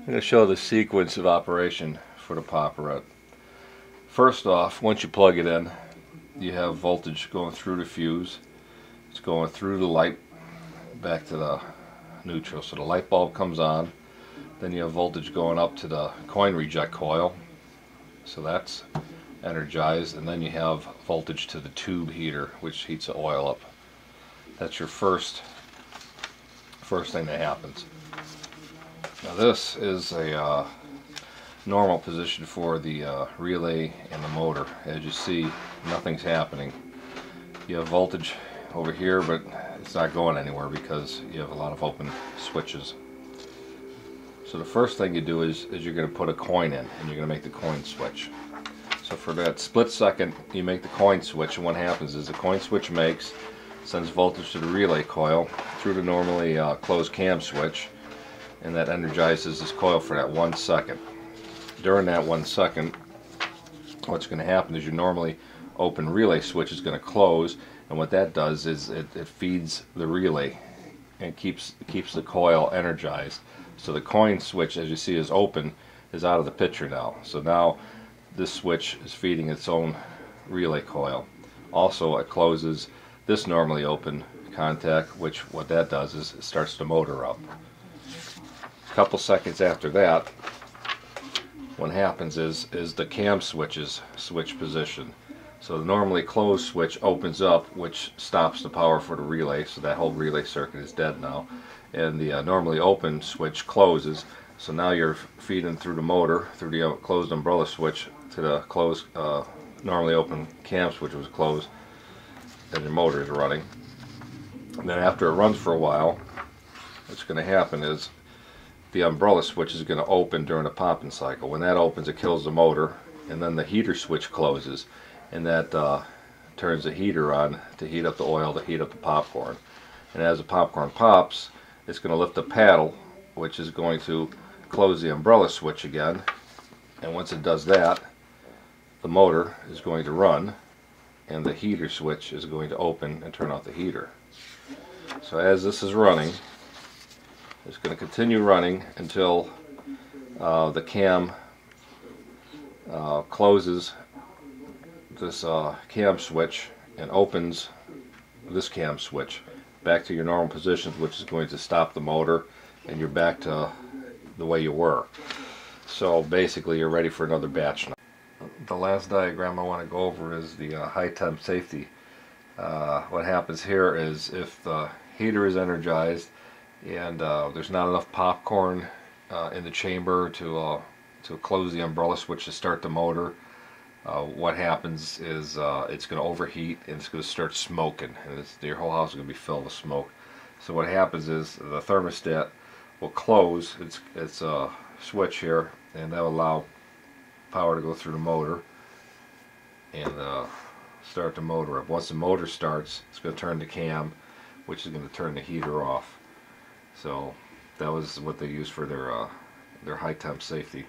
I'm going to show the sequence of operation for the popper Popperette. First off, once you plug it in, you have voltage going through the fuse. It's going through the light back to the neutral. So the light bulb comes on. Then you have voltage going up to the coin reject coil. So that's energized. And then you have voltage to the tube heater, which heats the oil up. That's your first first thing that happens. Now this is a uh, normal position for the uh, relay and the motor. As you see, nothing's happening. You have voltage over here, but it's not going anywhere because you have a lot of open switches. So the first thing you do is, is you're going to put a coin in, and you're going to make the coin switch. So for that split second, you make the coin switch, and what happens is the coin switch makes, sends voltage to the relay coil through the normally uh, closed cam switch, and that energizes this coil for that one second. During that one second, what's going to happen is your normally open relay switch is going to close, and what that does is it, it feeds the relay and keeps keeps the coil energized. So the coin switch, as you see, is open, is out of the picture now. So now this switch is feeding its own relay coil. Also, it closes this normally open contact, which what that does is it starts the motor up. A couple seconds after that, what happens is is the cam switches switch position. So the normally closed switch opens up, which stops the power for the relay, so that whole relay circuit is dead now. And the uh, normally open switch closes, so now you're feeding through the motor, through the uh, closed umbrella switch, to the closed, uh, normally open cam switch which was closed, and your motor is running. And then after it runs for a while, what's going to happen is the umbrella switch is going to open during the popping cycle. When that opens, it kills the motor, and then the heater switch closes, and that uh, turns the heater on to heat up the oil, to heat up the popcorn. And as the popcorn pops, it's going to lift the paddle, which is going to close the umbrella switch again. And once it does that, the motor is going to run, and the heater switch is going to open and turn off the heater. So as this is running, it's going to continue running until uh, the cam uh, closes this uh, cam switch and opens this cam switch back to your normal positions which is going to stop the motor and you're back to the way you were. So basically you're ready for another batch now. The last diagram I want to go over is the uh, high temp safety. Uh, what happens here is if the heater is energized and uh, there's not enough popcorn uh, in the chamber to uh, to close the umbrella switch to start the motor. Uh, what happens is uh, it's going to overheat and it's going to start smoking. And your whole house is going to be filled with smoke. So what happens is the thermostat will close its, its uh, switch here and that will allow power to go through the motor and start the motor up. Once the motor starts it's going to turn the cam which is going to turn the heater off so that was what they used for their uh, their high temp safety.